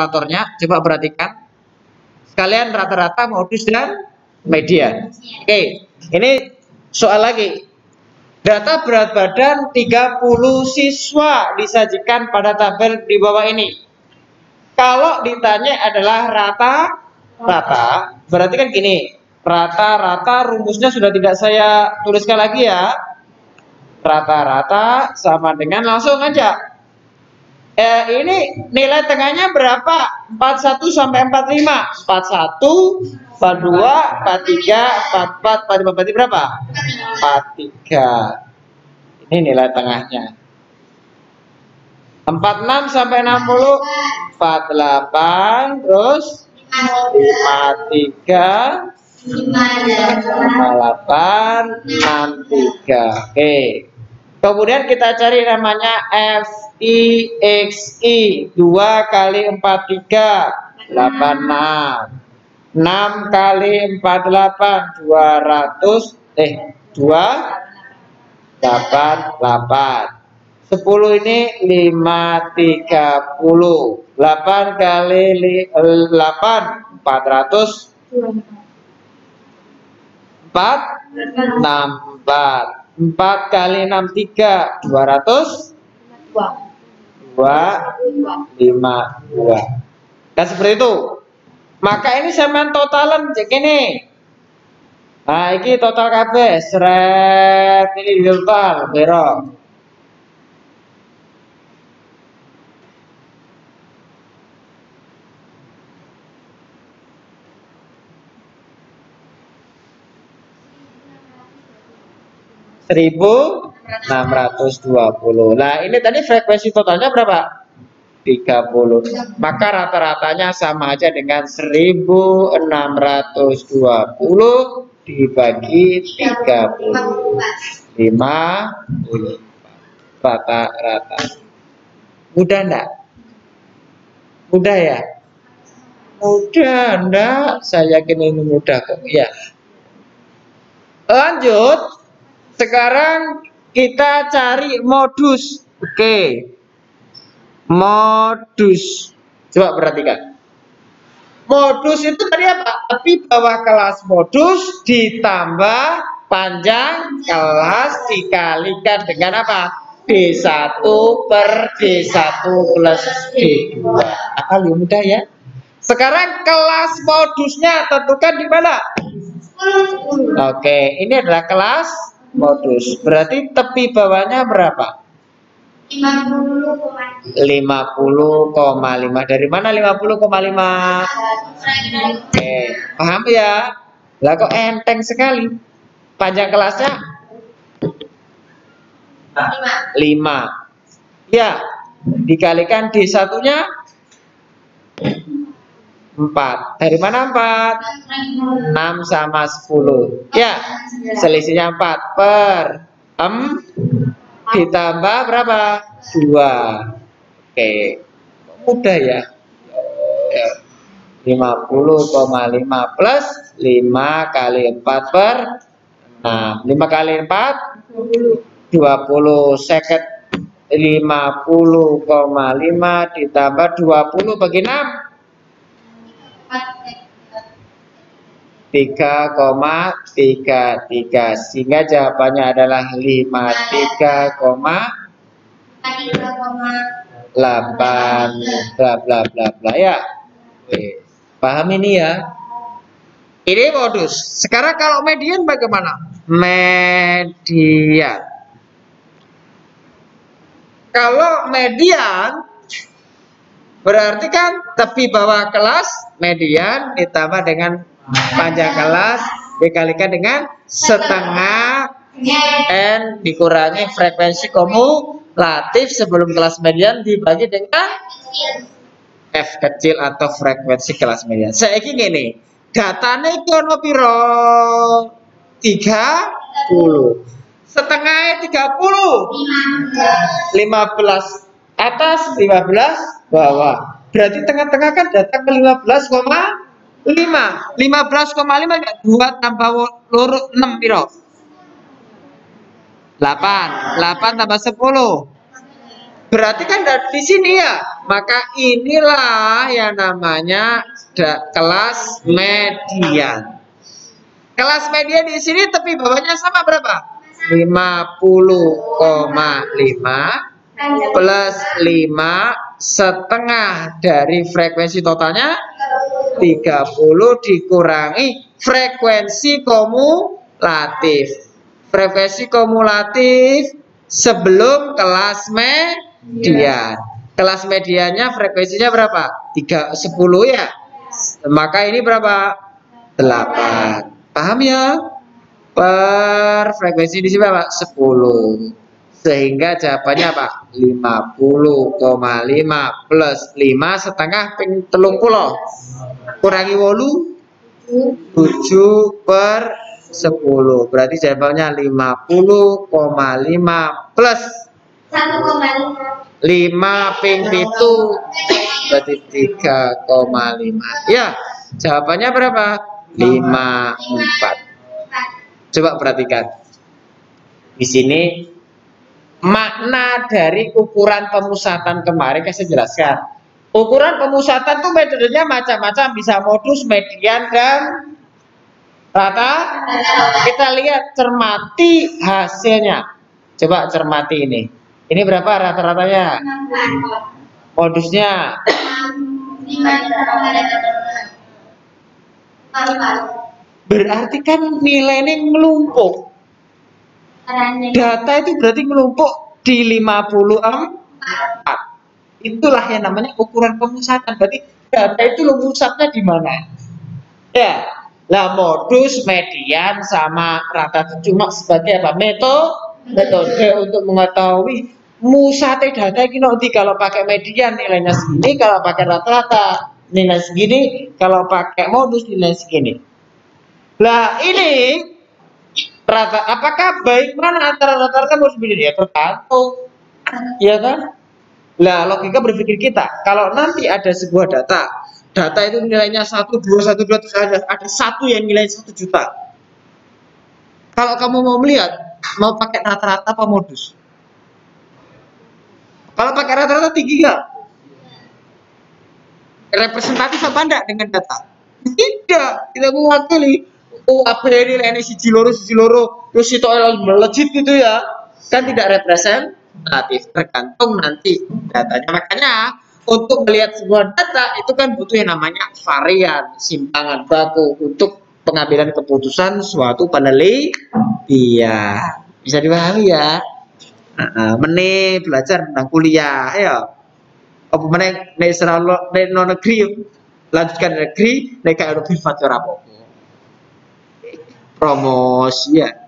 kalkulatornya. Coba perhatikan. Sekalian rata-rata modus dan median. Oke, ini soal lagi. Data berat badan 30 siswa disajikan pada tabel di bawah ini. Kalau ditanya adalah rata-rata, berarti kan gini, rata-rata rumusnya sudah tidak saya tuliskan lagi ya. Rata-rata sama dengan langsung aja. Eh, ini nilai tengahnya berapa? 41 sampai 45. 41, 42, 43, 44, 45, berarti berapa? 43. Ini nilai tengahnya. 46 sampai 60, 48, terus 53, 58, 63. Oke. Kemudian kita cari namanya FIXI 2 kali 43 86 6 kali 48 200 eh 2 88 10 ini 5 30 8 kali 8 400 4 64 4 kali 6 3 200 2 5 2 Dan seperti itu. Maka ini saya main totalan cek ini. Nah ini total KB Seret ini total. Berok. 1620. Nah, ini tadi frekuensi totalnya berapa? 30. Maka rata-ratanya sama aja dengan 1620 dibagi 30. 50. Rata-rata. Mudah enggak? Mudah ya? Mudah enggak? Saya yakin ini mudah kok. Ya. Lanjut. Sekarang kita cari modus. Oke. Modus. Coba perhatikan. Modus itu tadi apa? Tapi bawah kelas modus ditambah panjang kelas dikalikan dengan apa? D1 per D1 plus D2. Apa lebih mudah ya? Sekarang kelas modusnya tentukan di mana? Oke, ini adalah kelas modus. Berarti tepi bawahnya berapa? 50,5. Dari mana 50,5? Oke, paham ya? Lah kok enteng sekali. Panjang kelasnya 5. Ya, dikalikan D satunya 4. Dari mana 4? 6 sama 10. Ya, selisihnya 4 per 6 ditambah berapa? 2. Oke. Mudah ya. ya. 50,5 plus 5 kali 4 per 6. 5 kali 4 20 seket 50,5 ditambah 20 bagi 6 3,33 sehingga jawabannya adalah 53, 8 bla bla bla bla. Ya. Paham ini ya? Ini modus. Sekarang kalau median bagaimana? Median. Kalau median Berarti kan tepi bawah kelas median ditambah dengan panjang kelas dikalikan dengan setengah N dikurangi frekuensi kumulatif sebelum kelas median dibagi dengan F kecil atau frekuensi kelas median. Saya ingin ini datanya itu ono piro 30 setengah 30 15 atas 15 bawah. Berarti tengah-tengah kan datang ke 15,5. 15,5 enggak 2 tambah loro 6 piro? 8. 8 tambah 10. Berarti kan di sini ya maka inilah yang namanya kelas median. Kelas median di sini tepi bawahnya sama berapa? 50,5 plus 5 setengah dari frekuensi totalnya 30 dikurangi frekuensi kumulatif. Frekuensi kumulatif sebelum kelas median. Kelas mediannya frekuensinya berapa? 3 10 ya. Maka ini berapa? 8. Paham ya? Per frekuensi di sini berapa? 10. Sehingga jawabannya apa? 50,5 plus 5 setengah ping telung pulau. Kurangi wolu 7 per 10. Berarti jawabannya 50,5 plus 5 ping itu berarti 3,5. Ya, jawabannya berapa? 54. Coba perhatikan. Di sini makna dari ukuran pemusatan kemarin saya jelaskan. Ukuran pemusatan itu metodenya macam-macam, bisa modus, median, dan rata. Kita lihat cermati hasilnya. Coba cermati ini. Ini berapa rata-ratanya? Modusnya? Berarti kan nilai ini melumpuk Data itu berarti menumpuk di 54. Itulah yang namanya ukuran pemusatan. Berarti data itu pusatnya di mana? Ya, lah modus, median, sama rata cuma sebagai apa? Metode, metode untuk mengetahui musate data ini nanti kalau pakai median nilainya segini, kalau pakai rata-rata nilai segini, kalau pakai modus nilai segini. Lah ini rata apakah baik mana antara rata-rata modus median ya tergantung. Ya kan? Lah logika berpikir kita kalau nanti ada sebuah data data itu nilainya satu dua satu dua ada, ada satu yang nilai satu juta. Kalau kamu mau melihat mau pakai rata-rata apa modus? Kalau pakai rata-rata tinggi nggak? Representatif apa enggak dengan data? Tidak tidak mewakili oh apa ini ini si ciloro si ciloro terus toel melejit gitu ya. Kan tidak representatif tergantung nanti datanya. Makanya untuk melihat sebuah data itu kan butuh yang namanya varian simpangan baku untuk pengambilan keputusan suatu penelitian. Bisa dipahami ya? Uh, meni belajar tentang kuliah. Ayo. Apa mana nek non negeri lanjutkan negeri nek kayak lebih fajar apa promosi ya